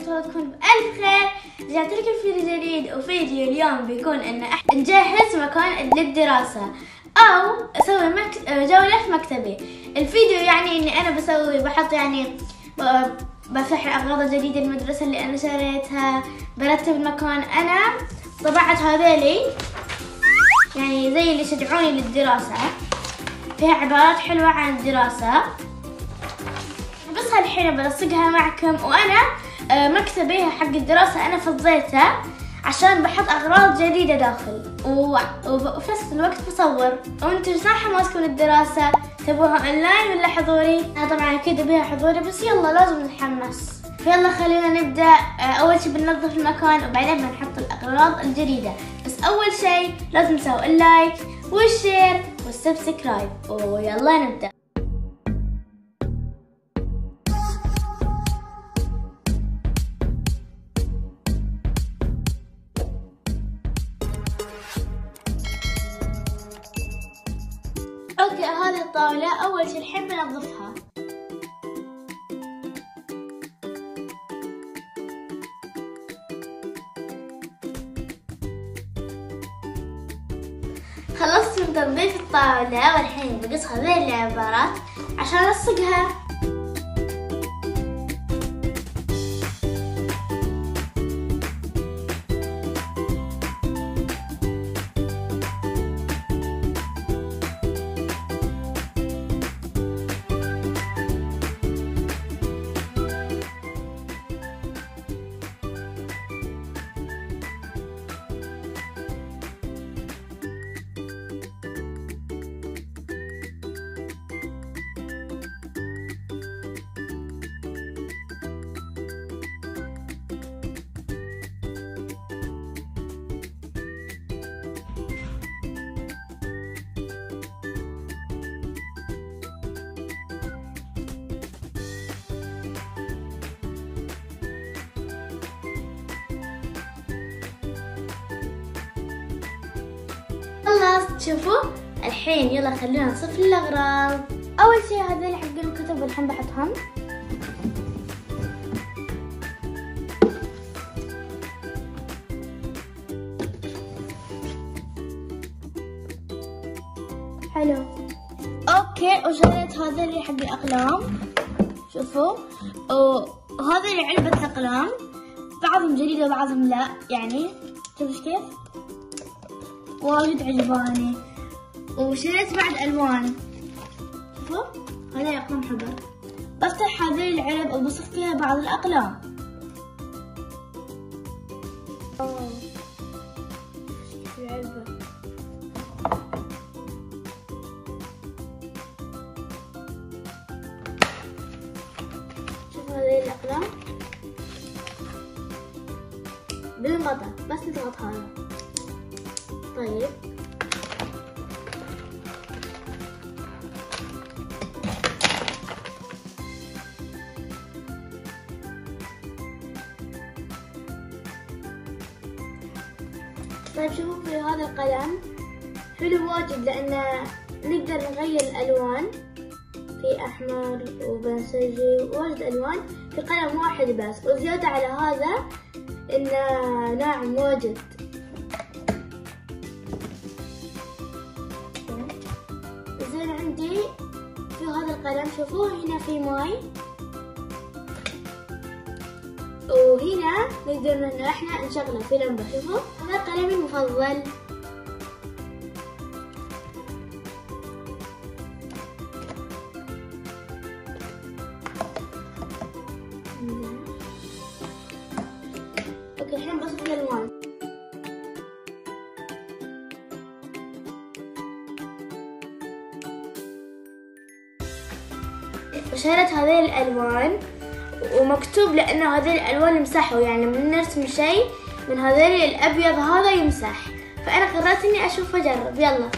الله تكون بألف خير. رجعت لكم فيديو جديد وفيديو اليوم بيكون إن نجهز مكان للدراسة أو أسوي مك... جولة في مكتبي. الفيديو يعني إني أنا بسوي بحط يعني ب- بفتح الاغراض الجديدة المدرسة اللي أنا شريتها برتب المكان أنا طبعت هذيلي يعني زي اللي يشجعوني للدراسة. فيها عبارات حلوة عن الدراسة. بس الحين بلصقها معكم وأنا آه، مكتبي حق الدراسة أنا فضيته عشان بحط أغراض جديدة داخل. وفي نفس الوقت بصور. وأنتم صح حماسكم للدراسة. تبوها أونلاين ولا حضوري؟ أنا طبعا أكيد أبيها حضوري بس يلا لازم نتحمس. فيلا خلينا نبدأ. آه، أول شي بننظف المكان وبعدين بنحط الأغراض الجديدة. بس أول شي لازم نسوي ال like وال share وال subscribe ويلا نبدأ. الطاولة أول شي الحين بنظفها خلصت من تنظيف الطاولة والحين بقص هذه العبارات عشان ألصقها. خلصت شوفوا الحين يلا خلينا نصف الأغراض. أول شي هذول حق الكتب والحين بحطهم حلو. أوكي وشريت هذول حق الأقلام. شوفوا. وهذول علبة أقلام. بعضهم جديدة وبعضهم لا يعني. شوفوا كيف؟ وايد عجباني. وشريت بعد شوفوا هذه اقلام حبر. بفتح هذه العلب وبصف فيها بعض. شوفوا هذه الأقلام. بدون غطا بس نضغط هذا. طيب. طيب شوفوا في هذا القلم حلو واجد لأنه نقدر نغير الألوان في أحمر وبنفسجي واجد ألوان في قلم واحد بس وزيادة على هذا إنه ناعم واجد. شوفوا هنا في ماي وهنا نقدر ان أحنا نشغله في لمبة شوفوا هذا قلمي المفضل. وشريت هذه الألوان ومكتوب لأنه هذه الألوان يمسحوا يعني لما نرسم شيء من هذول الأبيض هذا يمسح. فأنا قررت إني أشوف وأجرب. يلا.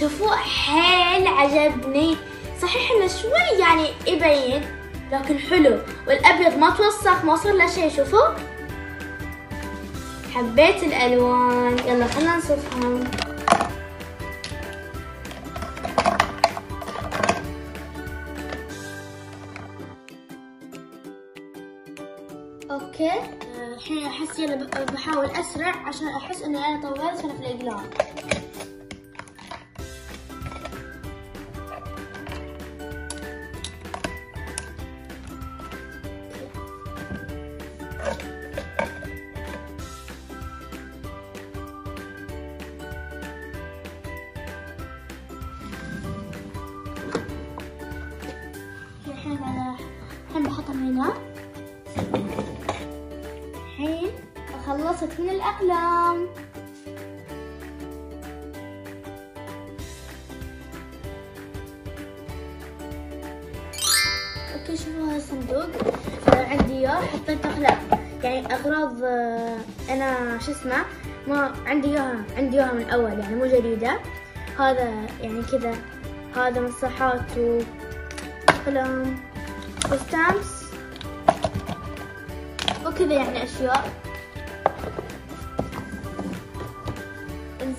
شوفوا حيل عجبني. صحيح إنه شوي يعني يبين لكن حلو. والأبيض ما توسخ ما صار له شيء شوفوا. حبيت الألوان. يلا خلينا نصفهم. أوكي. الحين أحس يلا بحاول أسرع عشان أحس إني أنا طولت في الإقلام. من الأقلام. أوكي شوفوا هذا الصندوق؟ آه، عندي إياه حطيت اقلام يعني أغراض آه، أنا شو اسمه ما عندي إياها عندي إياها من أول يعني مو جديدة. هذا يعني كذا. هذا مساحات وقلم وستامس وكذا يعني أشياء.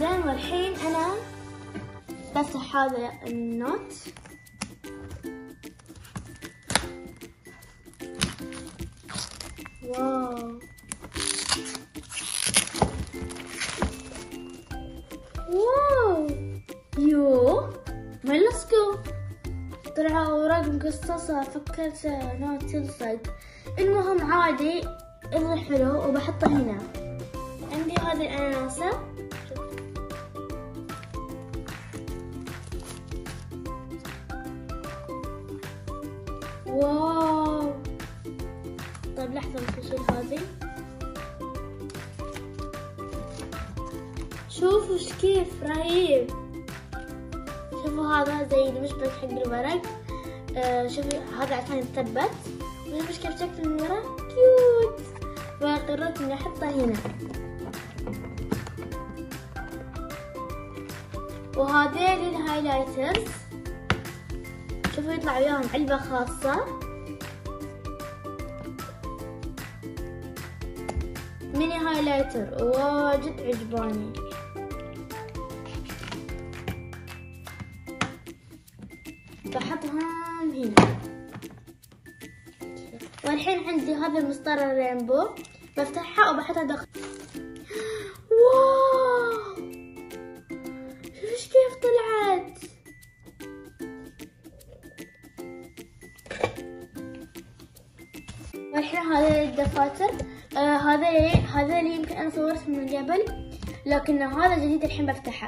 انزين والحين أنا بفتح هذا النوت. واو. واو. يو ملسكو طلع أوراق مقصصة فكرت نوت تلصق المهم عادي يظهر حلو وبحطه هنا. عندي هذه الأناناسة. واو. طيب لحظة بس اشيل هذه. شوفوا كيف رهيب. شوفوا هذا زي المشبك حق الورق. آه شوفوا هذا عشان يتثبت. وشوفوا كيف شكل من ورا cute. وقررت إني أحطه هنا. وهذيل ال highlighters. شوفوا يطلع وياهم علبة خاصة. mini highlighter واجد عجباني. بحطهم هنا. والحين عندي هذا المسطرة الرينبو بفتحها وبحطها داخل. قبل لكن هذا جديد الحين بفتحه.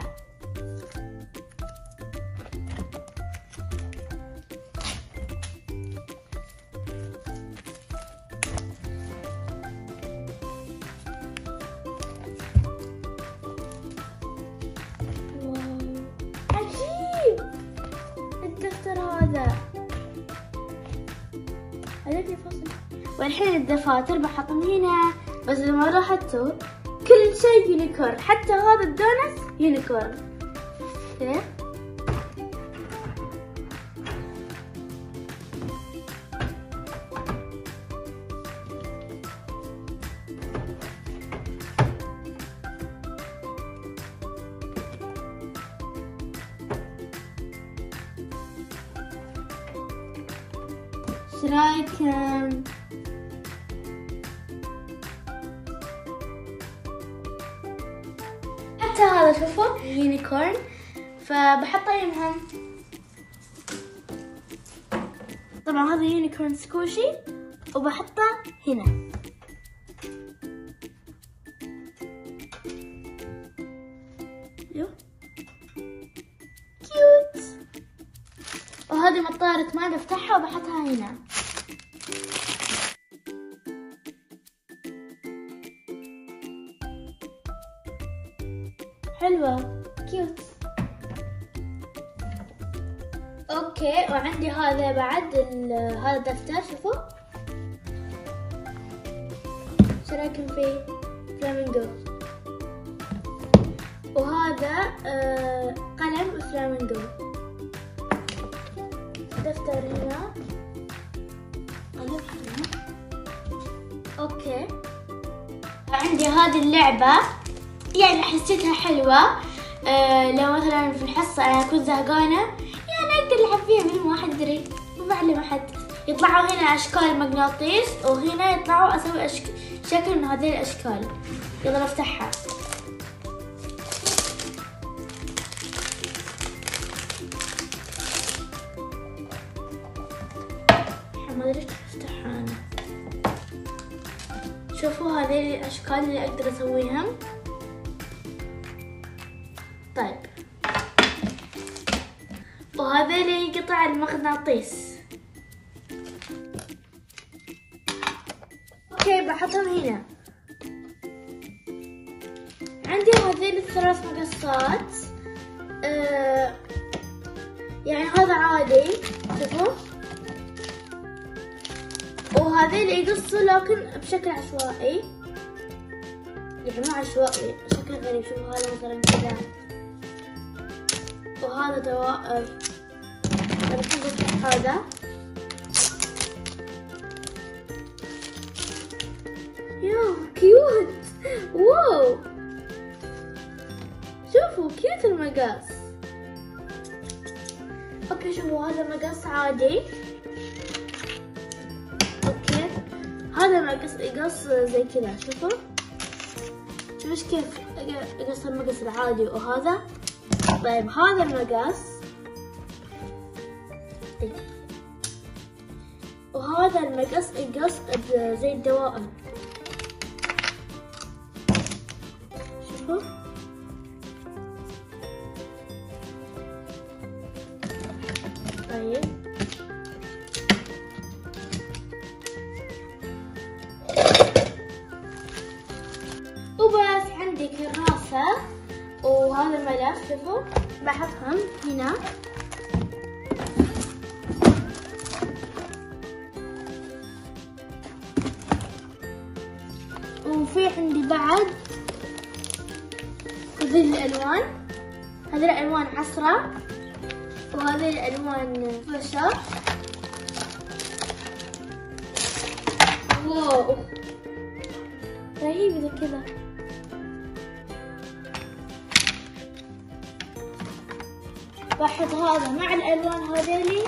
والحين الدفاتر بحطهم هنا بس لما لاحظتوا شيء unicorn حتى هذا ال donuts unicorn okay حتى هذا شوفوا unicorn فبحطه يمهم طبعا هذا unicorn squishy وبحطه هنا. يو. cute وهذه مطارة ماء بفتحها وبحطها هنا. حلوة. Cute okay وعندي هذا بعد هذا الدفتر شوفوا. إيش رأيكم فيه فلامينجو وهذا آه قلم فلامينجو دفتر هنا. قلم okay. عندي هذه اللعبة. يعني حسيتها حلوة. آه لو مثلا في الحصة أنا كنت زهقانة يعني أقدر ألعب فيها من ما حد يدري. ما بعلم أحد يطلعوا هنا أشكال مغناطيس وهنا يطلعوا أسوي أشك... شكل من هذه الأشكال. يلا نفتحها ما أدري أفتحها أنا. شوفوا هذه الأشكال اللي أقدر أسويها. طيب. وهذا قطع المغناطيس. أوكي بحطهم هنا. عندي هذيل الثلاث مقصات. آه يعني هذا عادي شوفوا. وهذيل يقصوا لكن بشكل عشوائي. يعني مو عشوائي شكل غريب. شوفوا هذا مثلا كذا. وهذا دوائر أنا بحب هذا. يو cute. Wow. شوفوا cute المقاس. Okay شوفوا هذا مقاس عادي. Okay. هذا مقاس يقص زي كذا شوفوا. شوفوا كيف يقص المقاس العادي وهذا؟ طيب هذا المقاس وهذا المقص يقص زي الدوائر. شوفوا. طيب. شوفوا بحطهم هنا. وفي عندي بعد هذه الألوان. هذه الألوان عصرة وهذه الألوان فرشة واو. رهيب إذا كذا. بحط هذا مع الألوان هذيلي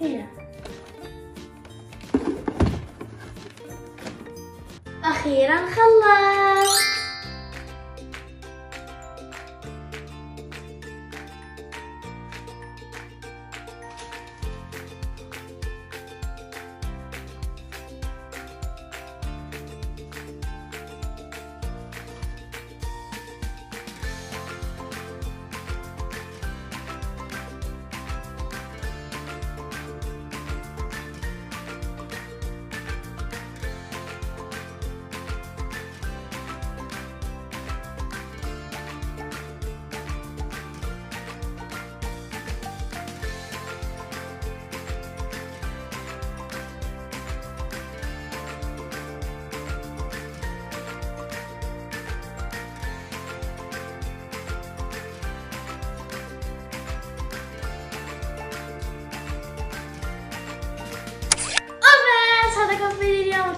هنا أخيرا خلص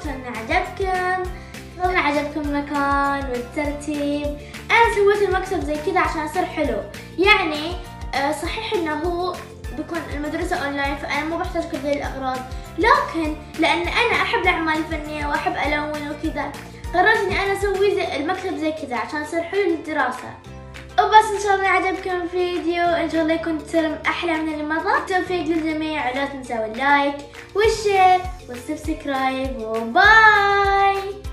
اتمنى عجبكم. اتمنى عجبكم المكان والترتيب. أنا سويت المكتب زي كذا عشان يصير حلو. يعني آه، صحيح إنه هو بيكون المدرسة اونلاين فأنا مو بحتاج كل ذي الأغراض. لكن لأن أنا أحب الأعمال الفنية وأحب ألون وكذا قررت إني أنا أسوي المكتب زي كذا عشان يصير حلو للدراسة. وبس إن شاء الله عجبكم الفيديو. إن شاء الله يكون ترم أحلى من اللي مضى. توفيق للجميع. ولا تنسوا ال like والشير والسبسكرايب. وباي!